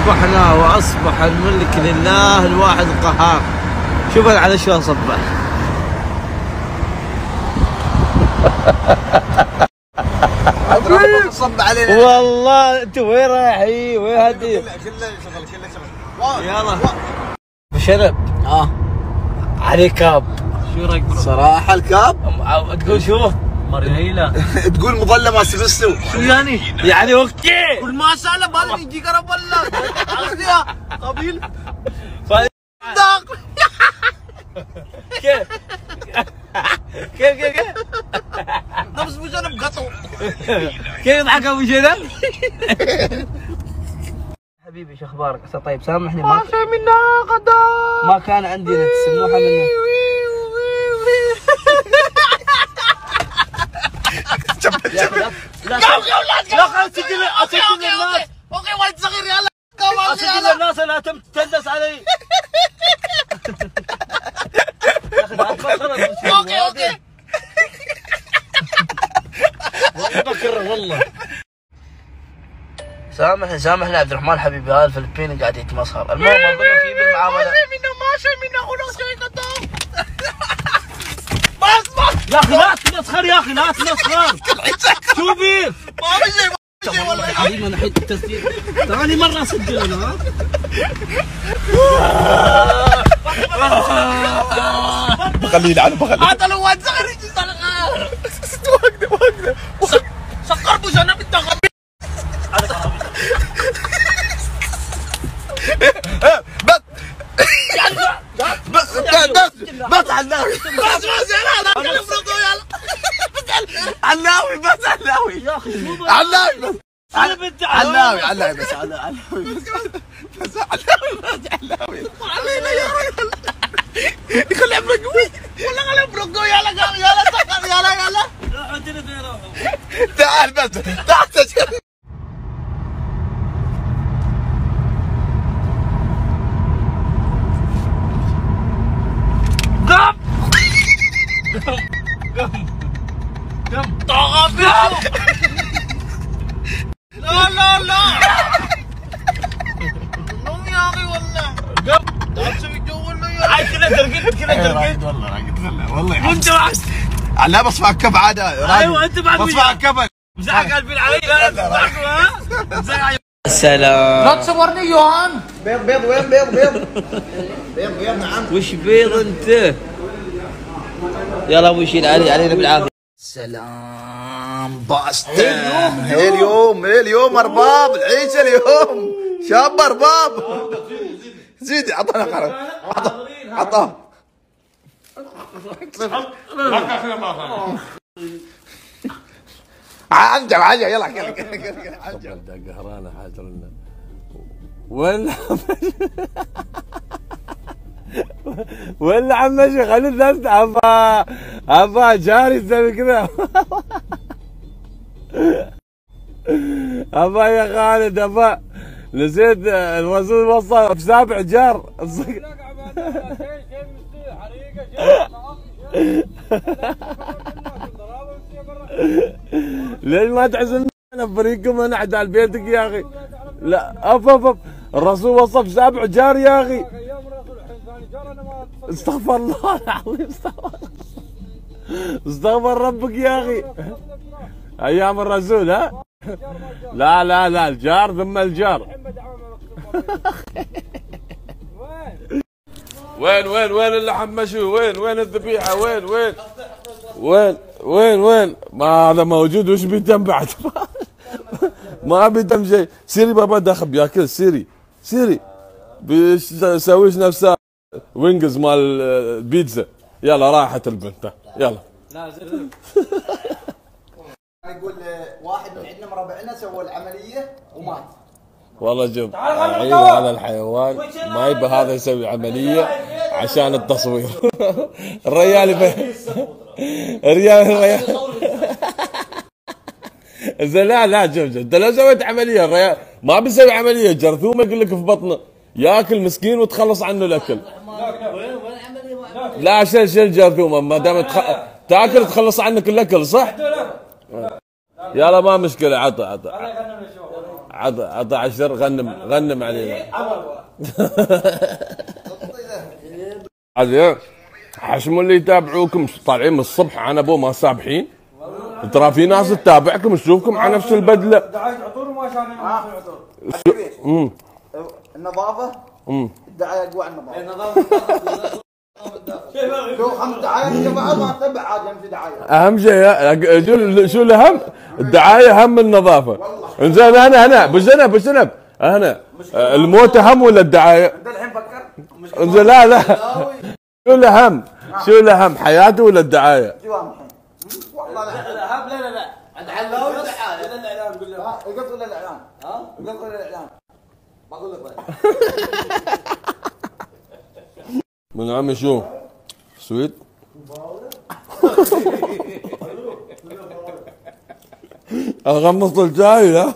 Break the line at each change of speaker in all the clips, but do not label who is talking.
أصبحنا وأصبح الملك لله الواحد القهار. شوف على شو صبح.
صب علينا.
والله أنت وين رايحين؟ وين هدي
كله شغل كله شغل.
يلا. بشنب
آه.
علي كاب. شو رأيك؟ برو؟
صراحة الكاب؟
تقول شو؟ مريهيلة
تقول مظله ما سبستو
شو يعني؟ يعني أوكي
قول ما شاء الله بالي يجي قرب والله قصدي قبيل داق
كيف؟ كيف كيف كيف؟
نفس بجنب قطو
كيف يضحك أبو شنب؟ حبيبي شو أخبارك؟ طيب سامحني ما
شيء منا قدام
ما كان عندي نت سموحه منه يا أخي لا لا خلاص
أوكي صغير
اسجل تندس علي
أوكي أوكي
والله سامحني سامحني عبد الرحمن حبيبي هذا الفلبيني قاعد يتمسخر المهم لك في بالمعامله
منا ما شيء منا ولا شيء قدام بس بس
لا تتمسخر يا أخي لا تتمسخر شوفي.
ما في شيء ما في شيء والله.
العظيم أنا حيت التسجيل ثاني مرة اسجل أنا
بخليه يلعن بخليه. هذا لو ولد صغير يجي وقته وقته سكر بجنب انت غبي بس بس. بس. بس. علاوي بس بس يلا أنا افرضه يلا علاوي بس علاوي.
يا أخي
علاوي بس.
أنا
علاوي؟ علاوي بس علاوي. بس بس علاوي بس علاوي. علينا يا رجل. خلي عمرك قوي. ولا خلي عمرك قوي. يلا يلا يلا يلا. يلا تعال بس تعال تشكر.
طاغة
لا لا لا نوم يا أخي والله
قم
تعال تسوي جو ولا يا
عاد كذا ترقد كذا ترقد
والله راقد والله والله
وانت بعد
لا بصفى الكف عاده
أيوة، أنت بعد وياه.
الكف
مزعق قلبي علي لا مزعق السلام
تصورني يوهان بيض بيض وين بيض بيض بيض بيض نعم
وش بيض انت يلا ابو يشيل علي علينا بالعافيه
سلام. باستا هي اليوم هي اليوم أرباب. العيشه اليوم. شاب أرباب. زيد عطنا قرن عطاه عطاه عنجا عنجا يلا كل كل كل عنجا
قهرانة حاجر لنا. وين عم مشي خلي الناس عفا عفا جاري يسوي كذا عفا يا خالد عفا نسيت الرسول وصى بسابع جار. ليش ما تعزمنا بفريقكم أنا على بيتك يا أخي؟ لا اف اف الرسول وصف سابع جار يا أخي. استغفر الله العظيم استغفر استغفر ربك يا أخي. أيام الرسول ها؟ لا لا لا الجار ثم الجار. وين وين وين اللحم مشوي؟ وين وين الذبيحة؟ وين وين؟ وين وين وين؟ ما هذا موجود وش بيتم بعد؟ ما بيتم شيء. سيري بابا داخل بياكل سيري سيري. بيسويش نفسه. وينجز مال البيتزا يلا راحت البنت. يلا.
يقول واحد من عندنا مربعنا سوى العملية ومات.
والله جب عيب هذا الحيوان ما يبى هذا يسوي عملية عشان التصوير. الريال يبى الريال الريال. زين لا لا شوف شوف انت لو سويت عملية الريال ما بيسوي عملية. جرثومة يقول لك في بطنه. ياكل مسكين وتخلص عنه الأكل. لا شيل شيل جرثومة ما دام تخ... تأكل تخلص عنك الأكل صح؟ يلا ما مشكلة عطى عطى. عط عط عشر غنم غنم علينا. عاد حشموا اللي يتابعوكم طالعين من الصبح عن أبو ما سابحين. ترى في ناس تتابعكم تشوفكم على نفس البدلة.
دعاية عطور وما شارين عطور
امم
النظافة؟
امم
على النظافه شو خمس دعايات يا بعض ما تبع عاد يمشي دعايه
اهم شيء شو شو الاهم؟ الدعاية اهم من النظافة. إنزين أنا أنا أبو زنب أبو زنب أنا الموت اهم ولا الدعاية؟
انت الحين فكر
إنزين لا لا. شو الاهم؟ شو الاهم حياتي ولا
الدعاية؟ والله لا
لا لا. لا لا عند علاوي ولا الاعلام قول له
ها يقص ولا الاعلان ها ولا الإعلان. بقول لك طيب
من عمي شو؟ سويت؟ اغمص الجاي لا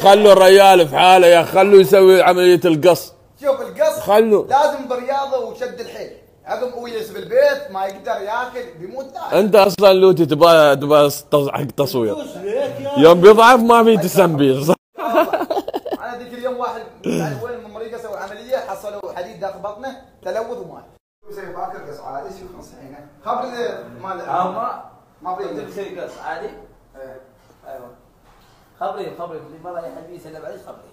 خلوا الريال في حاله يا خلوا يسوي عمليه القص
شوف القص
خلوا.
لازم برياضه وشد الحيل عقب هو يجلس بالبيت ما يقدر ياكل بيموت تاكل
انت أصلا لوتي تبغى تبغى حق تصوير يوم بيضعف ما في تسمبير صح؟
أنا ذيك اليوم واحد وين من مريض سوى عملية حصلوا حديد داخل بطنه تلوث ومات. يسوي باكر قص عادي شو نصحينه خبر مال
ما
ما
قلت
في
شيء قص عادي؟
إيه.
أيوه. خبري خبري اللي ما راح يحد يسلم عليك خبري.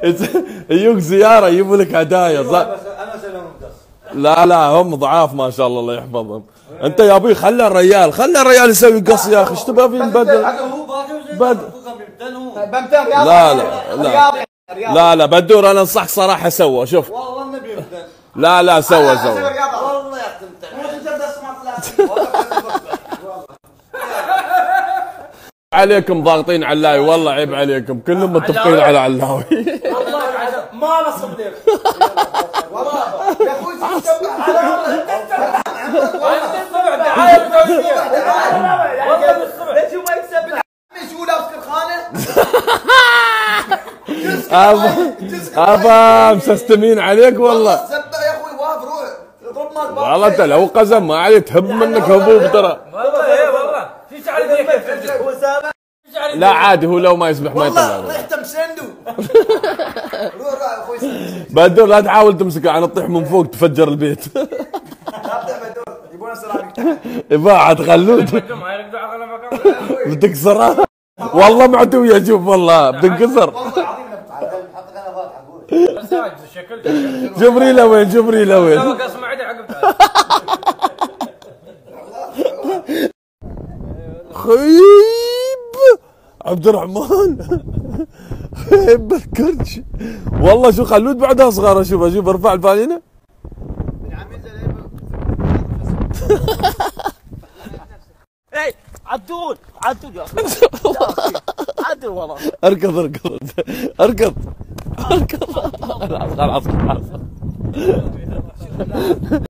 يجوك زيارة يجيبوا لك هدايا صح؟
أنا سلام قص.
لا لا هم ضعاف ما شاء الله الله يحفظهم. أنت يا أبوي خلى الريال خلى الريال يسوي قص يا أخي. إيش تبغى فيه نبدل
هو باكر زين
بد-
بمتن هو
بمتن رياضه
لا لا لا. لا لا بدور أنا أنصحك صراحة سوى شوف.
والله
لا لا سوى سوى.
والله
عليكم ضاغطين علاوي والله عيب عليكم. كلهم متفقين على علاوي.
والله ما نصب لك
والله يا أخوي تشبه على
الصبح دعايه بتوزيع والله بالصبح
ليش هو ما يكسب
شو لابس كرخانه
ابا أبا مسستمين عليك والله.
يا أخوي واقف روح. ضرب مال باكر.
والله أنت لو قزم ما عليه تهب منك هبوب ترى.
والله إيه والله. في شعر
سامع.
لا عادي هو لو ما يسمح ما يطلع.
والله ريحته مسندو. روح روح يا أخوي.
بدر لا تحاول تمسكه عن تطيح من فوق تفجر البيت.
لا أبدأ بدور يبون سيراميك
بعد خلود بتكسرها والله معتوية شوف والله. بتنكسر
والله العظيم نبت
حط
أنا الشكل
ريله وين ريله وين
عقب
خيب. عبد الرحمن. خيب الكرش والله شو خلود بعدها صغار أشوف أشوف ارفع الفانينه
اي عدول عدول يا أخي. عدول والله.
أركض أركض. أركض. اركض خلاص خلاص خلاص